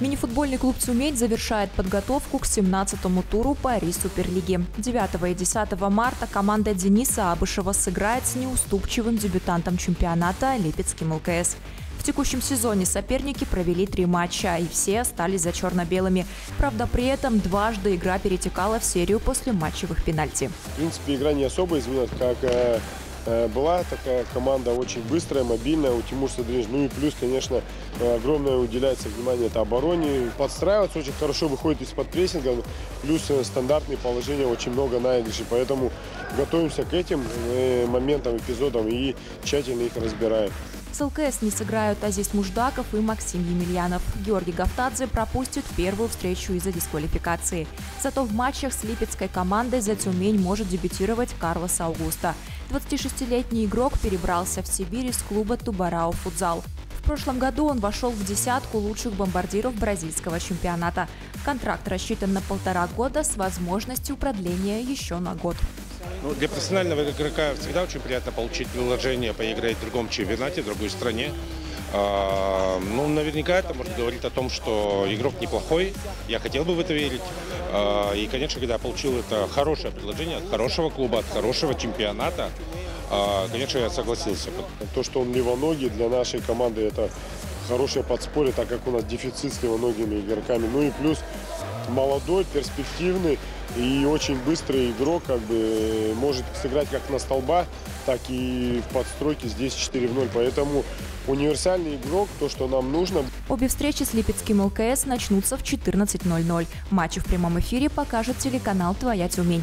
Мини-футбольный клуб «Тюмень» завершает подготовку к 17-му туру Пари Суперлиги. 9 и 10 марта команда Дениса Абышева сыграет с неуступчивым дебютантом чемпионата Липецким ЛКС. В текущем сезоне соперники провели три матча, и все остались за черно-белыми. Правда, при этом дважды игра перетекала в серию после матчевых пенальти. В принципе, игра не особо изменилась, как э, была такая команда очень быстрая, мобильная у Тимура Садринж. Ну и плюс, конечно, э, огромное уделяется внимание это обороне. Подстраиваться очень хорошо выходит из-под прессинга. Плюс э, стандартные положения очень много наигрышей. Поэтому готовимся к этим э, моментам, эпизодам и тщательно их разбираем. С ЛКС не сыграют Азиз Муждаков и Максим Емельянов. Георгий Гафтадзе пропустит первую встречу из-за дисквалификации. Зато в матчах с липецкой командой за Тюмень может дебютировать Карлос Аугуста. 26-летний игрок перебрался в Сибирь из клуба Тубарао Футзал. В прошлом году он вошел в десятку лучших бомбардиров бразильского чемпионата. Контракт рассчитан на полтора года с возможностью продления еще на год. Ну, для профессионального игрока всегда очень приятно получить предложение поиграть в другом чемпионате, в другой стране. А, ну, наверняка это может говорить о том, что игрок неплохой. Я хотел бы в это верить. А, и, конечно, когда я получил это хорошее предложение от хорошего клуба, от хорошего чемпионата, а, конечно, я согласился. То, что он левоногий для нашей команды, это хорошее подспорье, так как у нас дефицит с левоногими игроками. Ну и плюс молодой, перспективный и очень быстрый игрок, как бы может сыграть как на столба, так и в подстройке здесь 4 в 0. Поэтому универсальный игрок, то, что нам нужно. Обе встречи с Липецким ЛКС начнутся в 14.00. Матчи в прямом эфире покажет телеканал «Твоя Тюмень».